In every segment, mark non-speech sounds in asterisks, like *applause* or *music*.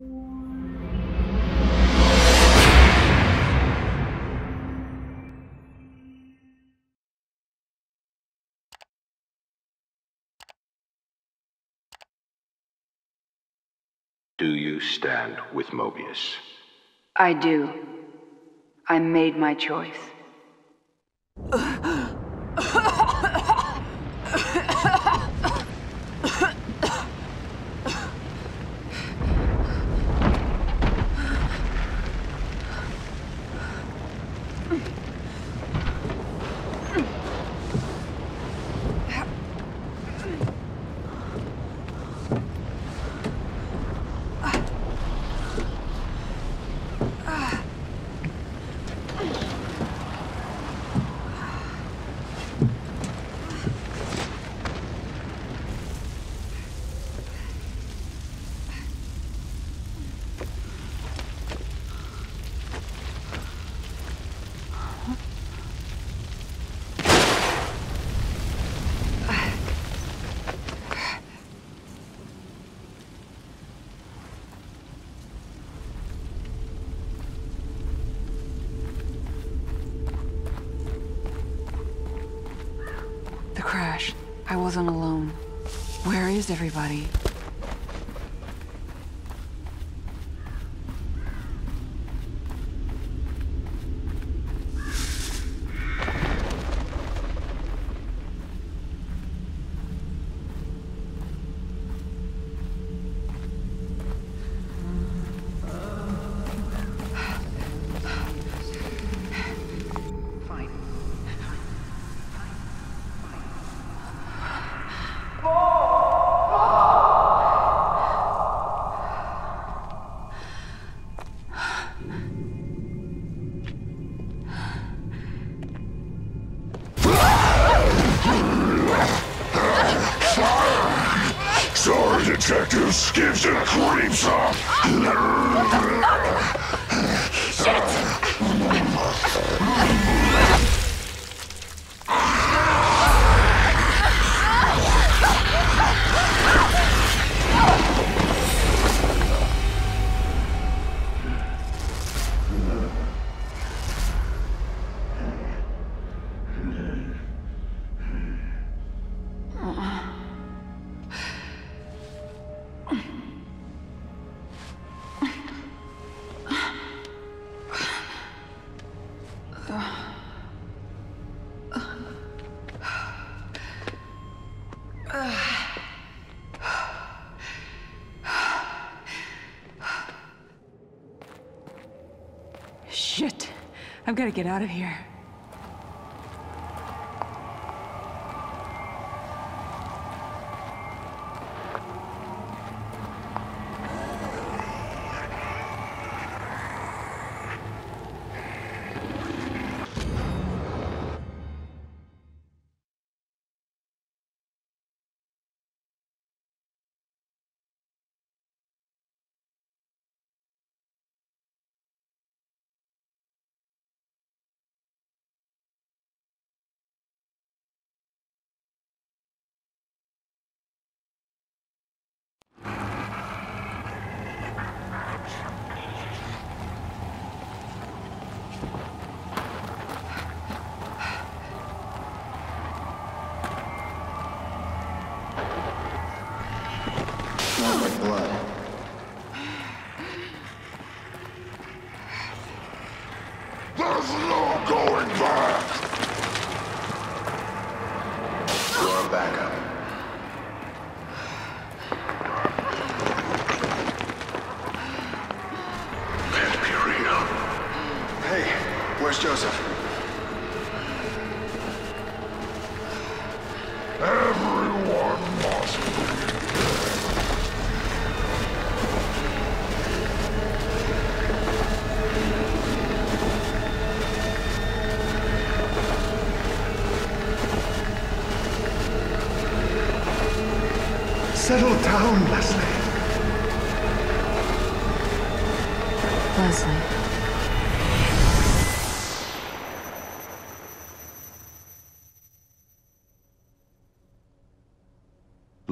Do you stand with Mobius? I do. I made my choice. *laughs* everybody? gotta get out of here. blood.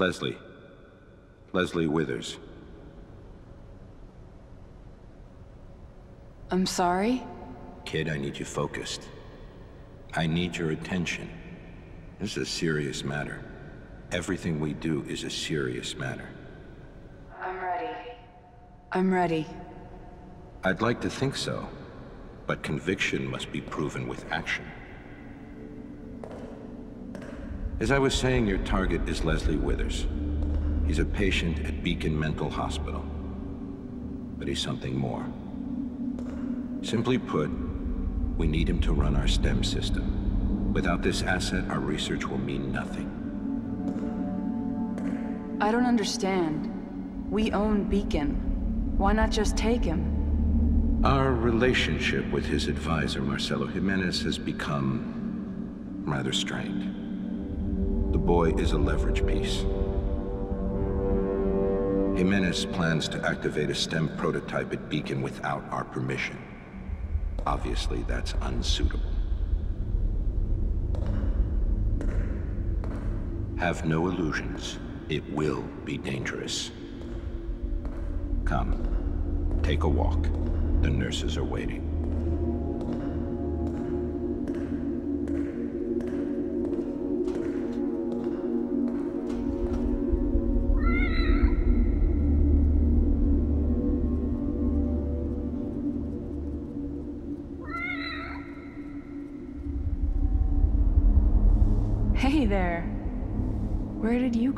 Leslie. Leslie Withers. I'm sorry? Kid, I need you focused. I need your attention. This is a serious matter. Everything we do is a serious matter. I'm ready. I'm ready. I'd like to think so, but conviction must be proven with action. As I was saying, your target is Leslie Withers. He's a patient at Beacon Mental Hospital. But he's something more. Simply put, we need him to run our STEM system. Without this asset, our research will mean nothing. I don't understand. We own Beacon. Why not just take him? Our relationship with his advisor, Marcelo Jimenez, has become rather strained. The boy is a leverage piece. Jimenez plans to activate a STEM prototype at Beacon without our permission. Obviously, that's unsuitable. Have no illusions. It will be dangerous. Come. Take a walk. The nurses are waiting.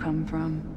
Come from?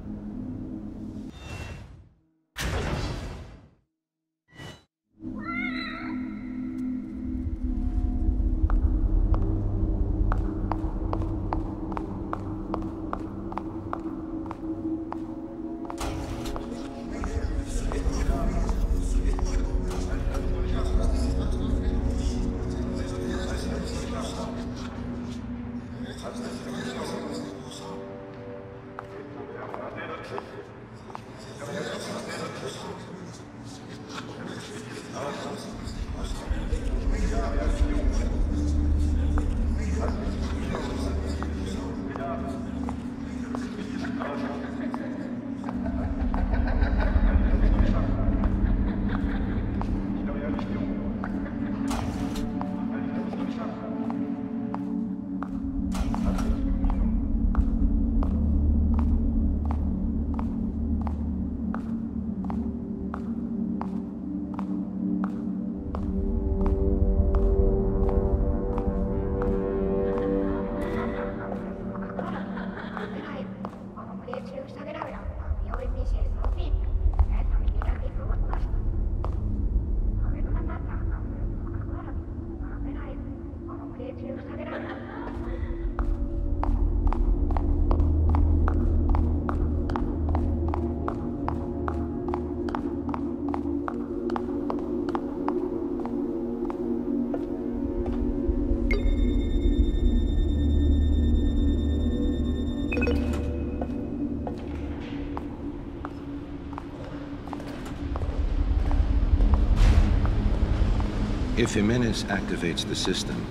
If Jimenez activates the system,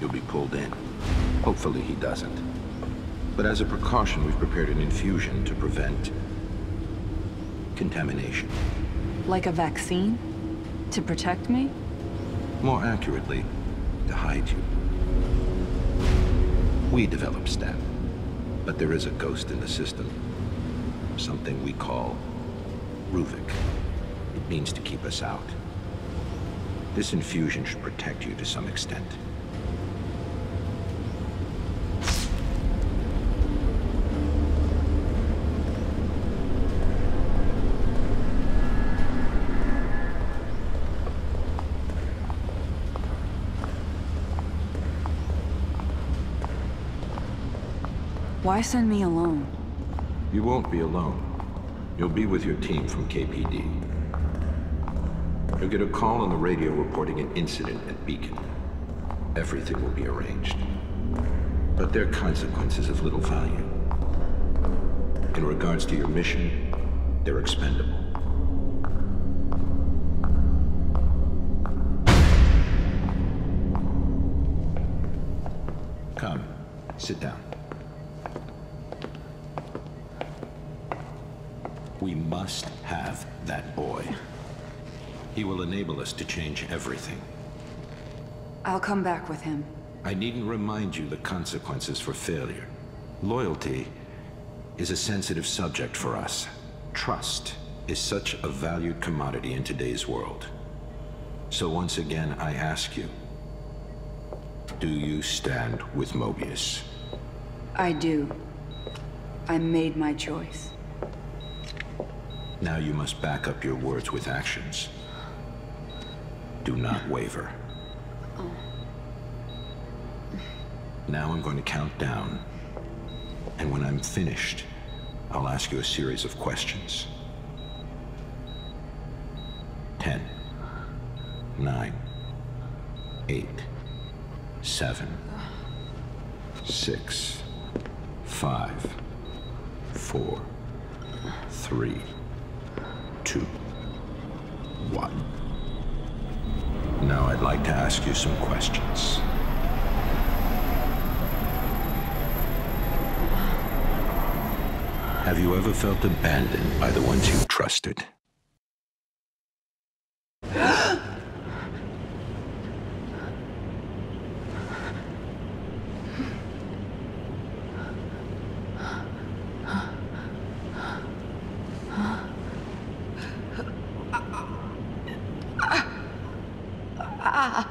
you'll be pulled in. Hopefully he doesn't. But as a precaution, we've prepared an infusion to prevent contamination. Like a vaccine? To protect me? More accurately, to hide you. We developed STEM, but there is a ghost in the system. Something we call Ruvik. It means to keep us out. This infusion should protect you to some extent. Why send me alone? You won't be alone. You'll be with your team from KPD. You'll get a call on the radio reporting an incident at Beacon. Everything will be arranged. But their consequences of little value. In regards to your mission, they're expendable. Come, sit down. We must have that boy. He will enable us to change everything. I'll come back with him. I needn't remind you the consequences for failure. Loyalty is a sensitive subject for us. Trust is such a valued commodity in today's world. So once again, I ask you, do you stand with Mobius? I do. I made my choice. Now you must back up your words with actions. Do not waver. Now I'm going to count down. And when I'm finished, I'll ask you a series of questions. Ten, nine, eight, seven, six, five, four, three, two, one. Now I'd like to ask you some questions. Have you ever felt abandoned by the ones you trusted? Hey!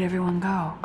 Did everyone go?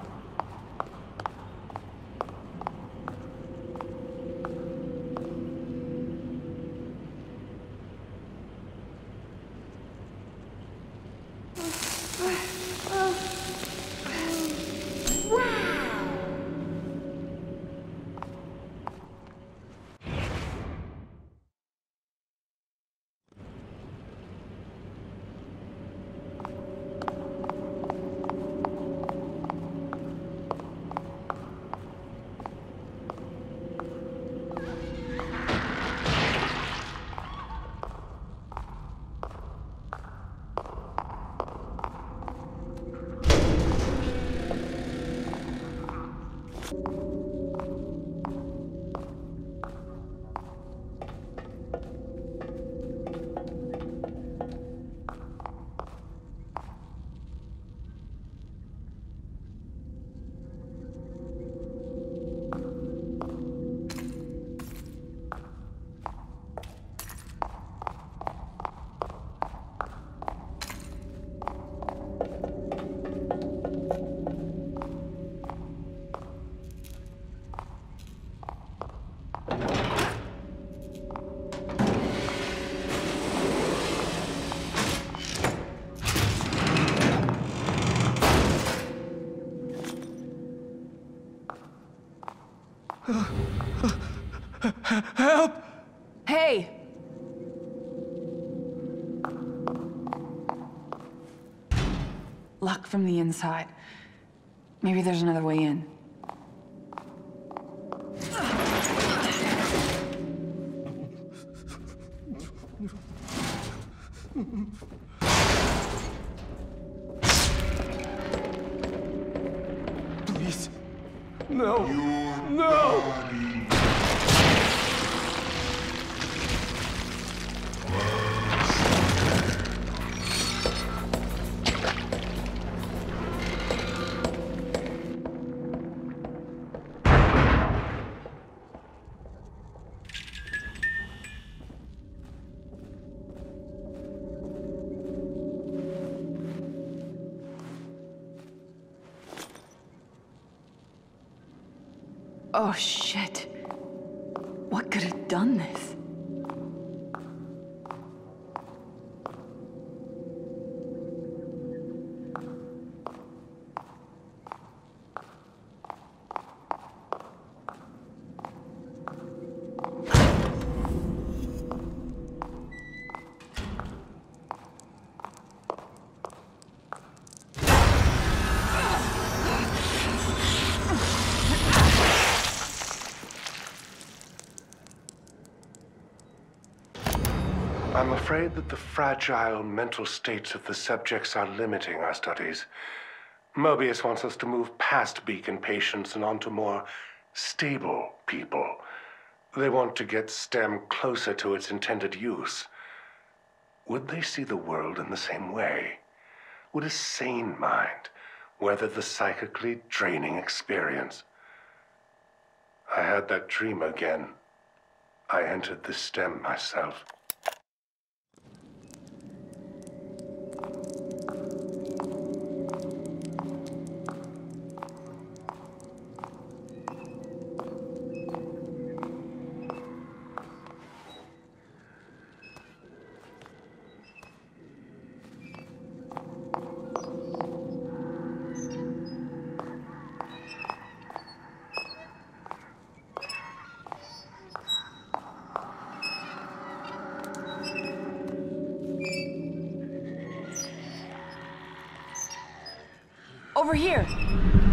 Hey! Luck from the inside. Maybe there's another way in. Oh, shit. What could have done this? Afraid that the fragile mental states of the subjects are limiting our studies. Mobius wants us to move past beacon patients and onto more stable people. They want to get STEM closer to its intended use. Would they see the world in the same way? Would a sane mind weather the psychically draining experience? I had that dream again. I entered the STEM myself. Here!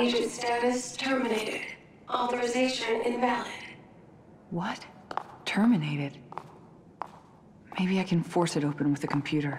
Agent status terminated. Authorization invalid. What? Terminated? Maybe I can force it open with the computer.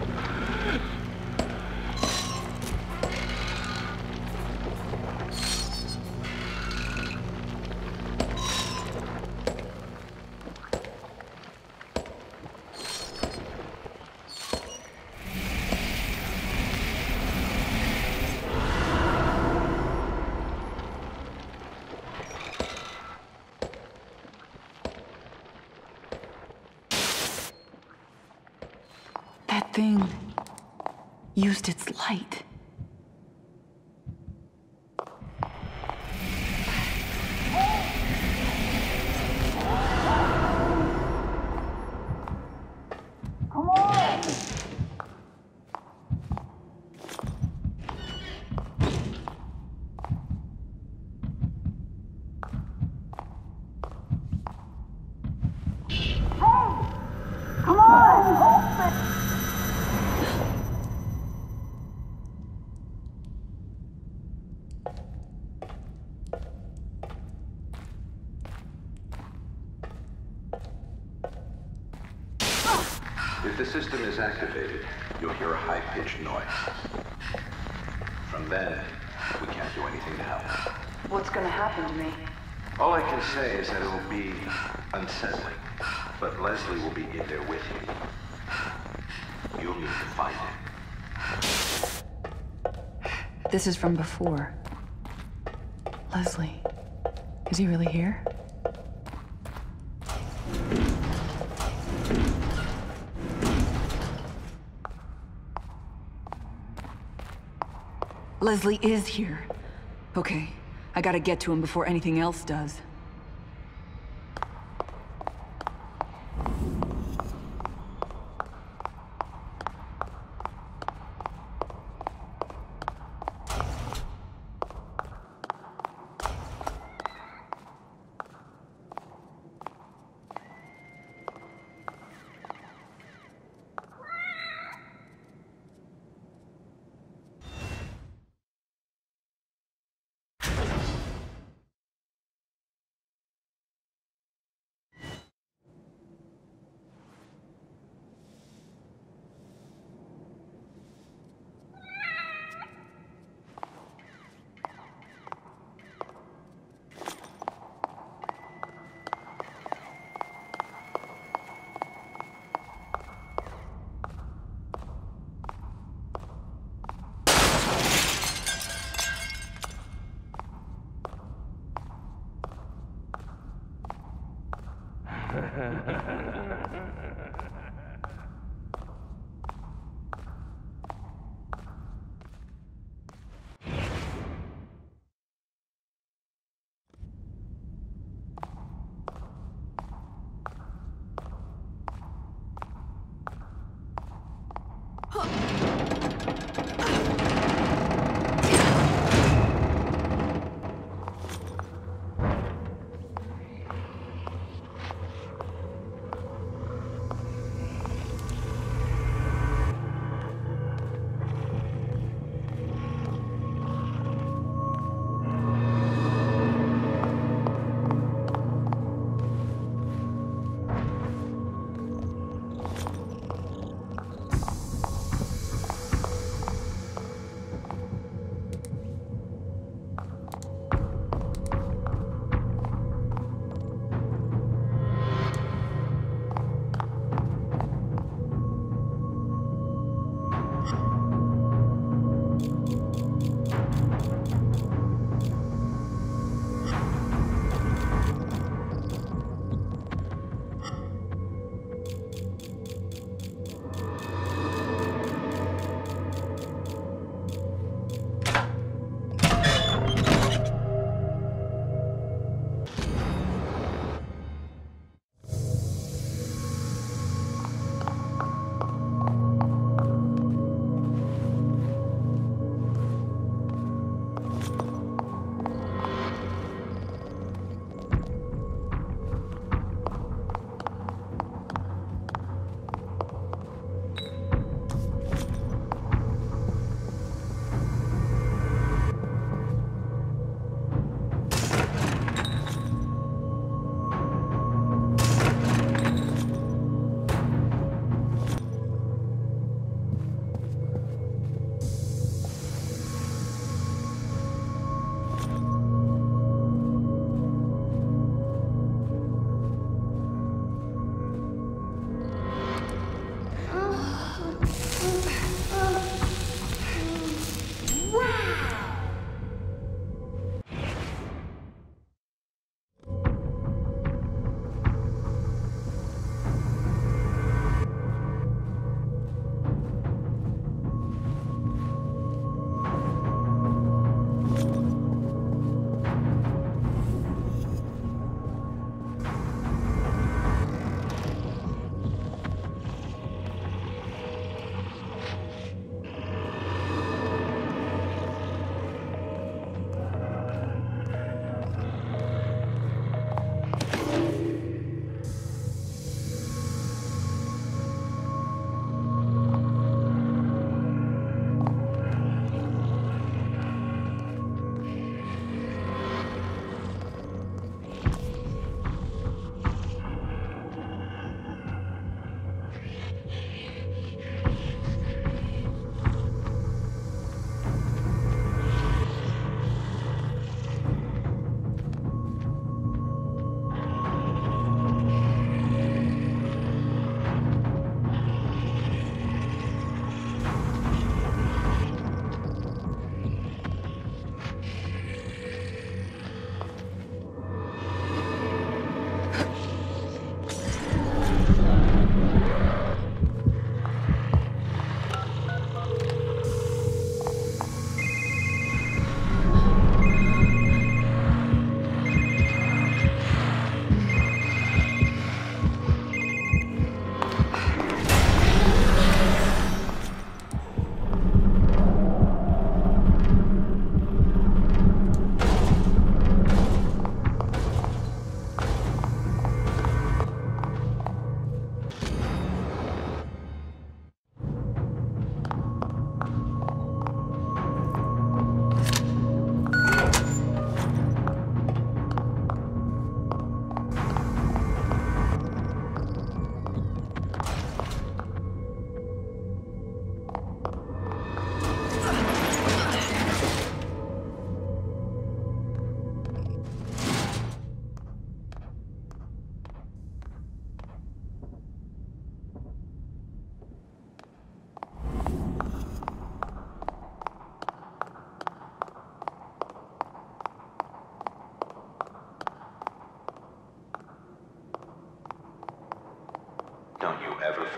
Analyzing data. Leslie. That thing used its light. If the system is activated, you'll hear a high-pitched noise. From then, we can't do anything to help. What's gonna happen to me? All I can say is that it'll be unsettling, but Leslie will be in there with you. You'll need to find him. This is from before. Leslie. Is he really here? Leslie is here. Okay, I gotta get to him before anything else does.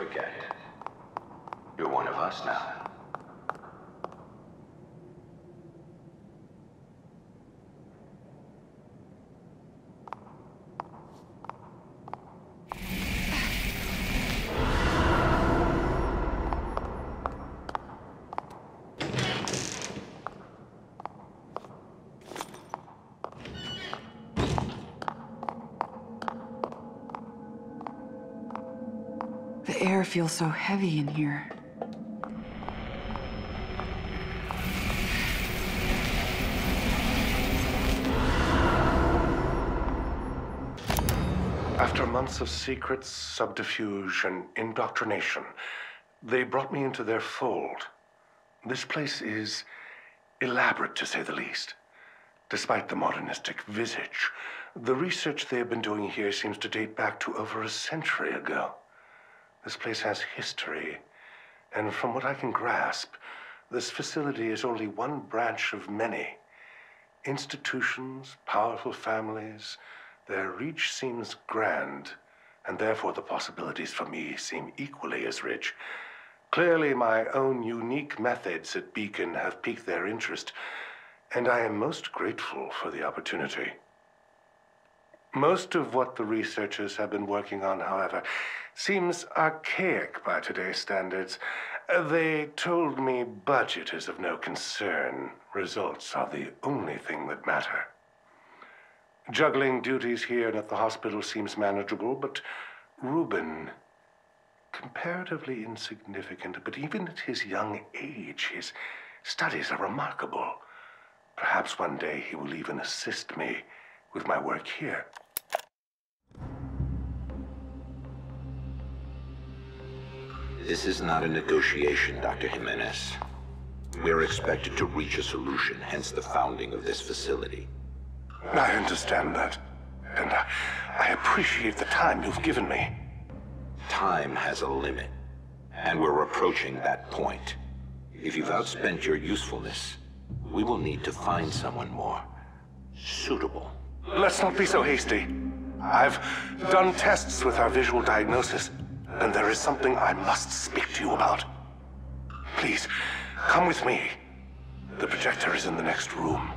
Forget. You're one of us now. Feels so heavy in here. After months of secrets, subterfuge, and indoctrination, they brought me into their fold. This place is elaborate, to say the least. Despite the modernistic visage, the research they have been doing here seems to date back to over a century ago. This place has history, and from what I can grasp, this facility is only one branch of many. Institutions, powerful families, their reach seems grand, and therefore the possibilities for me seem equally as rich. Clearly, my own unique methods at Beacon have piqued their interest, and I am most grateful for the opportunity. Most of what the researchers have been working on, however, seems archaic by today's standards. They told me budget is of no concern. Results are the only thing that matter. Juggling duties here and at the hospital seems manageable, but Ruben, comparatively insignificant, but even at his young age, his studies are remarkable. Perhaps one day he will even assist me with my work here. This is not a negotiation, Dr. Jimenez. We're expected to reach a solution, hence the founding of this facility. I understand that, and I, I appreciate the time you've given me. Time has a limit, and we're approaching that point. If you've outspent your usefulness, we will need to find someone more suitable. Let's not be so hasty. I've done tests with our visual diagnosis, and there is something I must speak to you about. Please, come with me. The projector is in the next room.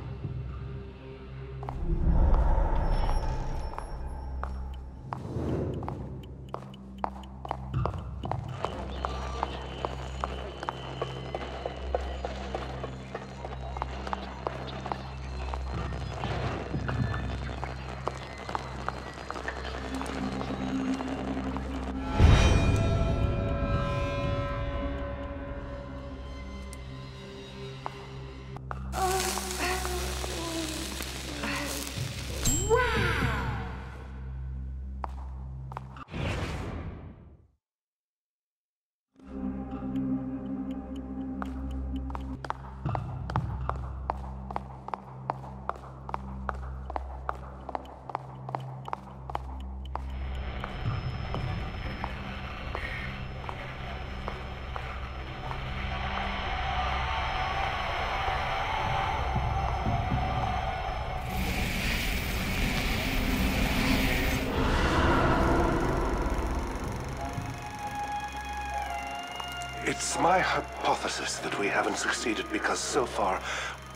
It's my hypothesis that we haven't succeeded because so far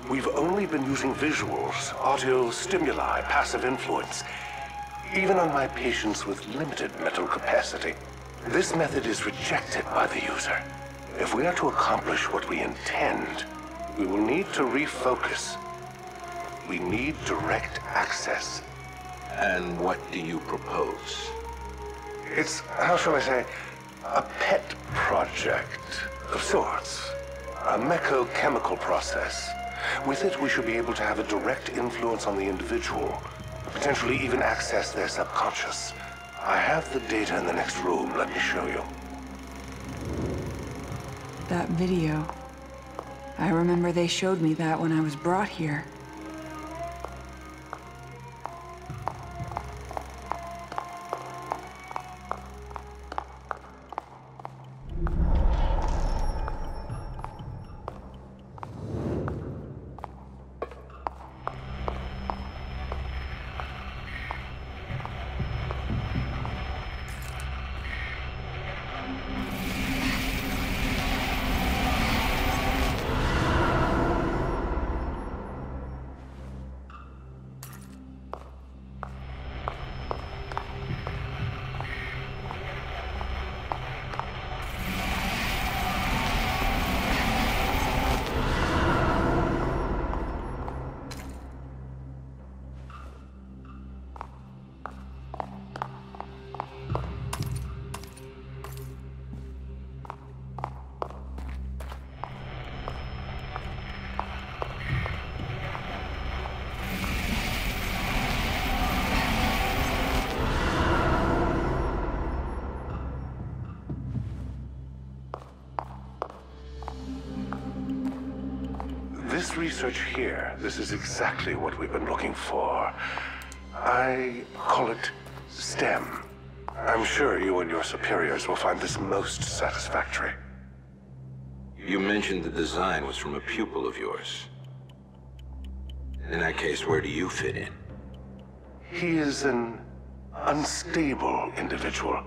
we've only been using visuals, audio stimuli, passive influence, even on my patients with limited mental capacity. This method is rejected by the user. If we are to accomplish what we intend, we will need to refocus. We need direct access. And what do you propose? It's, how shall I say, a pet project of sorts. A mechochemical process. With it, we should be able to have a direct influence on the individual, potentially even access their subconscious. I have the data in the next room. Let me show you. That video. I remember they showed me that when I was brought here. Research here, this is exactly what we've been looking for. I call it STEM. I'm sure you and your superiors will find this most satisfactory. You mentioned the design was from a pupil of yours. In that case, where do you fit in? He is an unstable individual.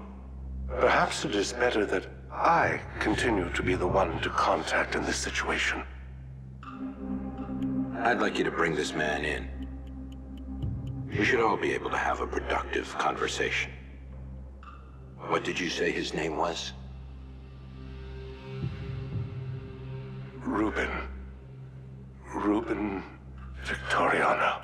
Perhaps it is better that I continue to be the one to contact in this situation. I'd like you to bring this man in. We should all be able to have a productive conversation. What did you say his name was? Ruben. Ruben Victoriano.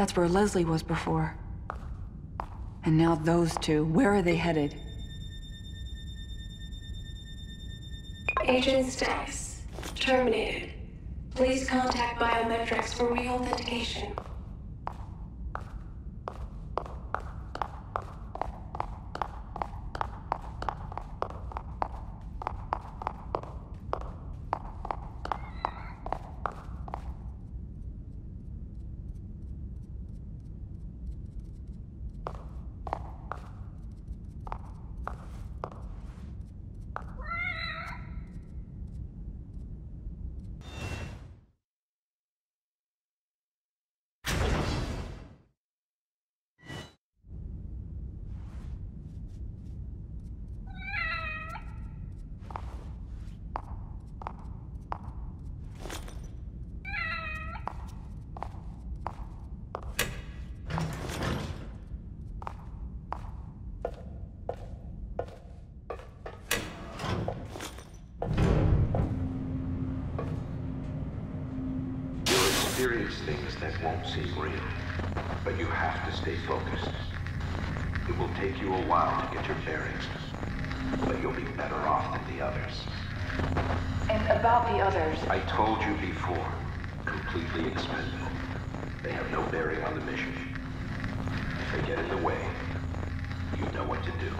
That's where Leslie was before. And now those two, where are they headed? Agent status terminated. Please contact biometrics for reauthentication. You'll experience things that won't seem real, but you have to stay focused. It will take you a while to get your bearings, but you'll be better off than the others. And about the others. I told you before, completely expendable. They have no bearing on the mission. If they get in the way, you know what to do.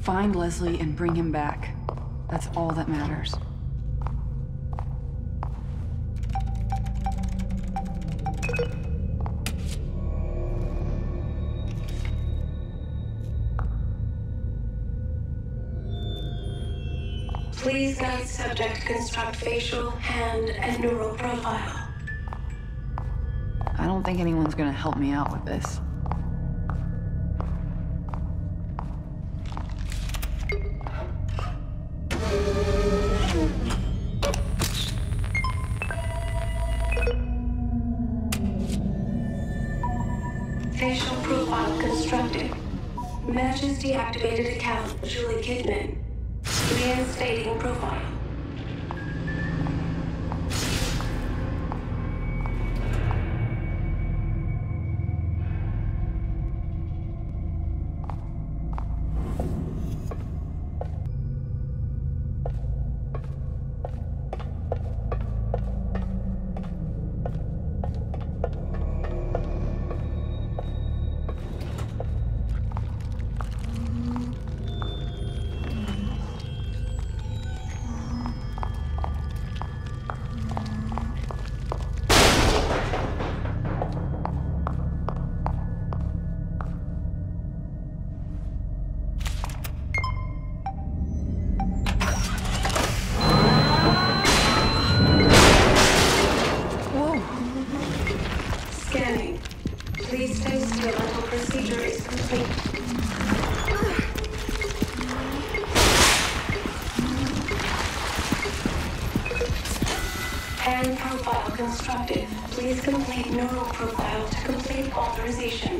Find Leslie and bring him back. That's all that matters. Subject construct facial, hand, and neural profile. I don't think anyone's gonna help me out with this. Neural profile to complete authorization.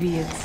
Maybe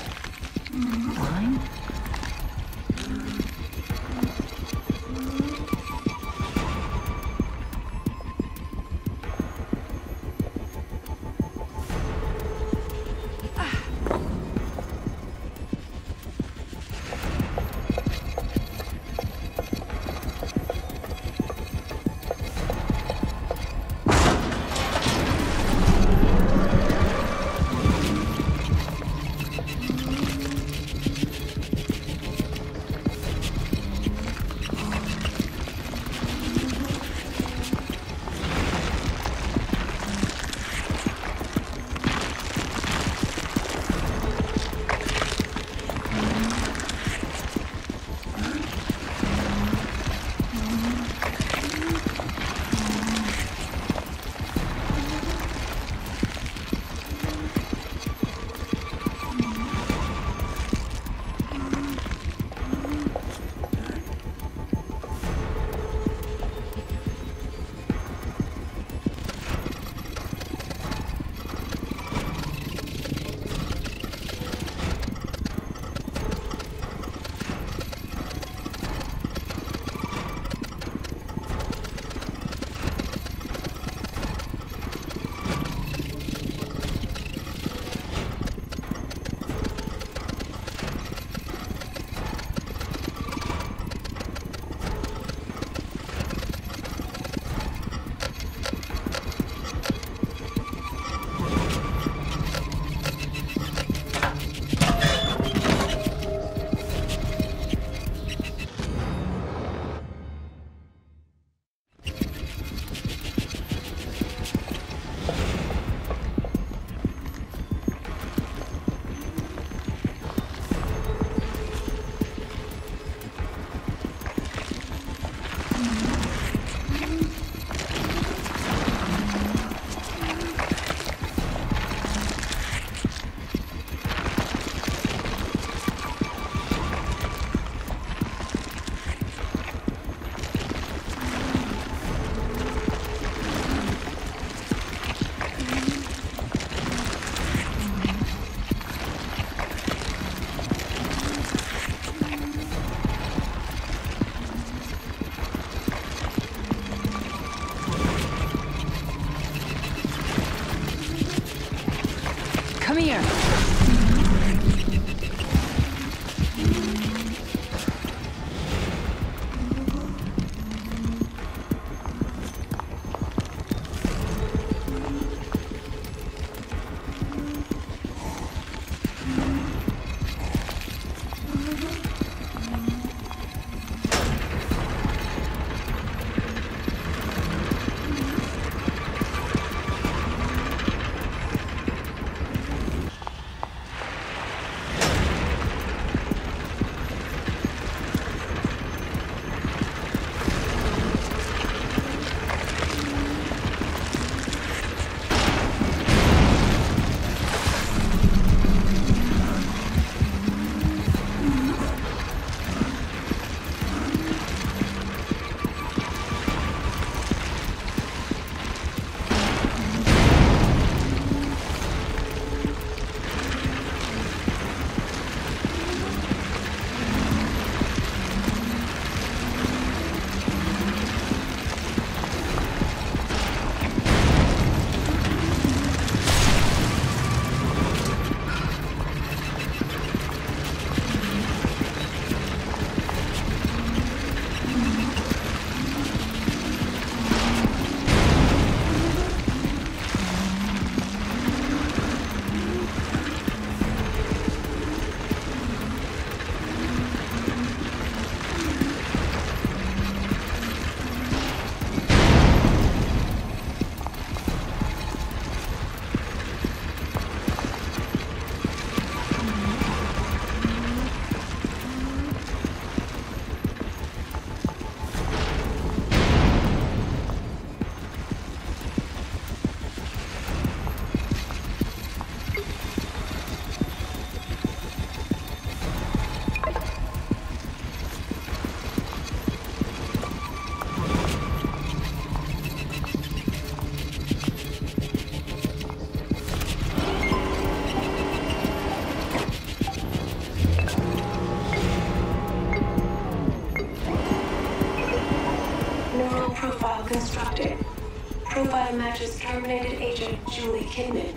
profile matches terminated agent Julie Kidman.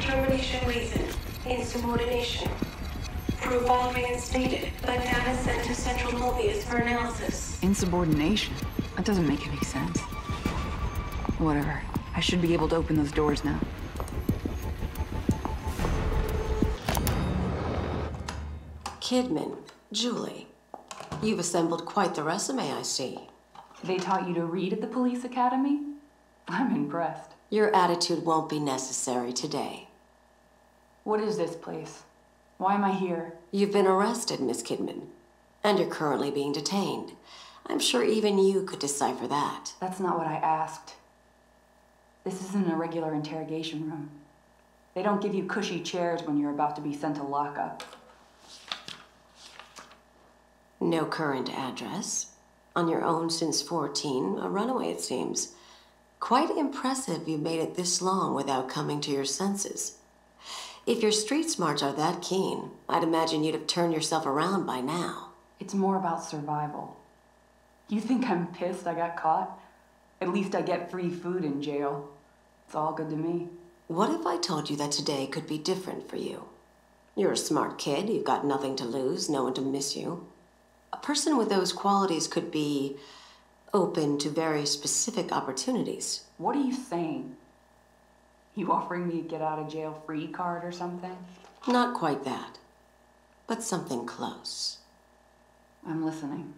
Termination reason, insubordination. Proof Profile reinstated, but data sent to Central Mobius for analysis. Insubordination? That doesn't make any sense. Whatever. I should be able to open those doors now. Kidman, Julie. You've assembled quite the resume, I see. They taught you to read at the police academy? I'm impressed. Your attitude won't be necessary today. What is this place? Why am I here? You've been arrested, Miss Kidman, and you're currently being detained. I'm sure even you could decipher that. That's not what I asked. This isn't a regular interrogation room. They don't give you cushy chairs when you're about to be sent to lockup. No current address. On your own since 14, a runaway, it seems. Quite impressive you made it this long without coming to your senses. If your street smarts are that keen, I'd imagine you'd have turned yourself around by now. It's more about survival. You think I'm pissed I got caught? At least I get free food in jail. It's all good to me. What if I told you that today could be different for you? You're a smart kid, you've got nothing to lose, no one to miss you. A person with those qualities could be open to very specific opportunities. What are you saying? You offering me a get out of jail free card or something? Not quite that, but something close. I'm listening.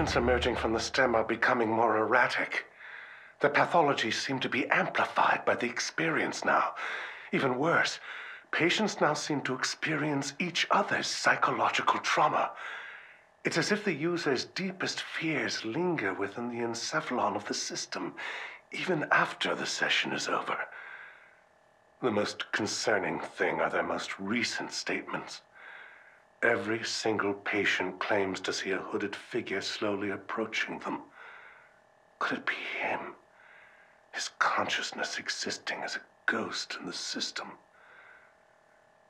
Patients emerging from the STEM are becoming more erratic. The pathologies seem to be amplified by the experience now. Even worse, patients now seem to experience each other's psychological trauma. It's as if the user's deepest fears linger within the encephalon of the system, even after the session is over. The most concerning thing are their most recent statements. Every single patient claims to see a hooded figure slowly approaching them. Could it be him? His consciousness existing as a ghost in the system.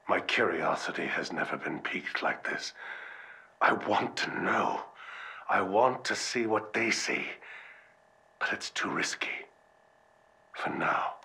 My curiosity has never been piqued like this. I want to know. I want to see what they see. But it's too risky. For now.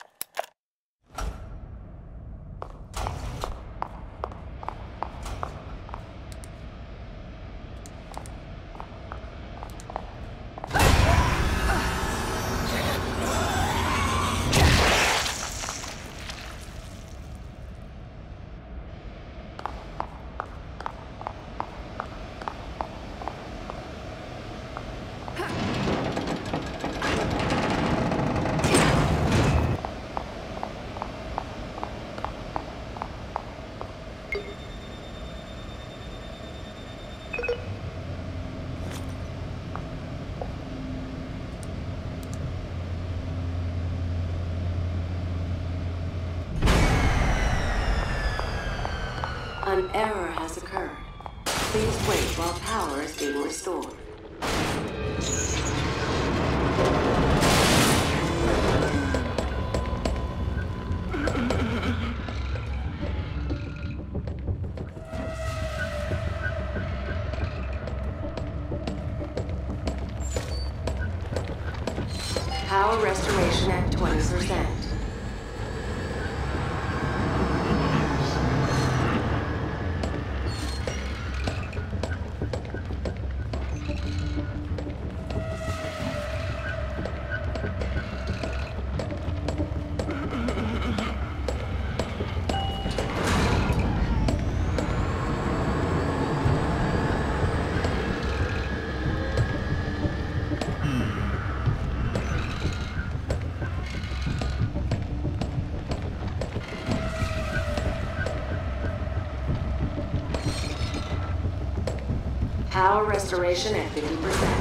Power restoration at 50%.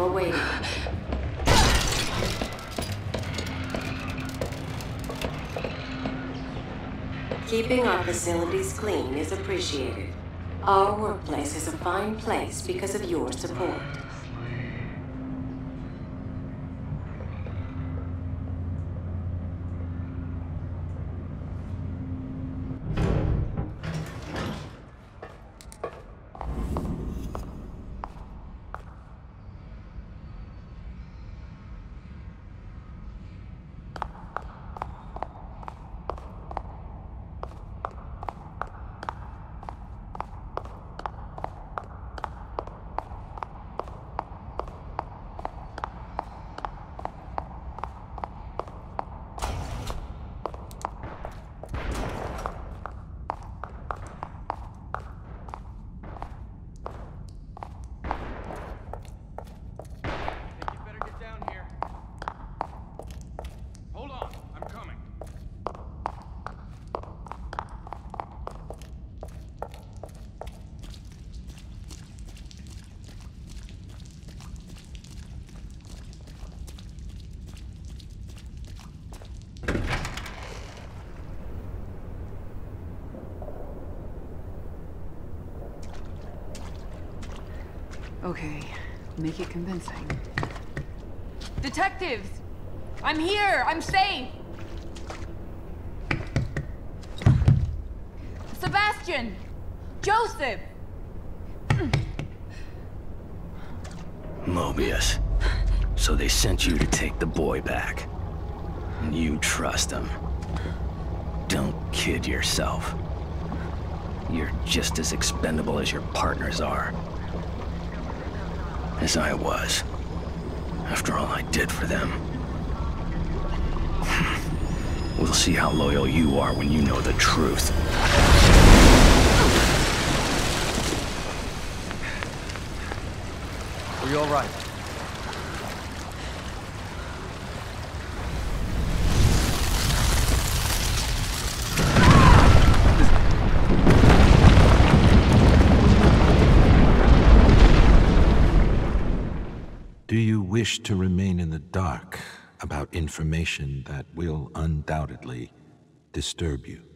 Thank for waiting. Keeping our facilities clean is appreciated. Our workplace is a fine place because of your support. Okay, make it convincing. Detectives! I'm here! I'm safe! Sebastian! Joseph! Mobius. So they sent you to take the boy back. And you trust him. Don't kid yourself. You're just as expendable as your partners are. As I was. After all I did for them. *laughs* we'll see how loyal you are when you know the truth. Are you all wish to remain in the dark about information that will undoubtedly disturb you?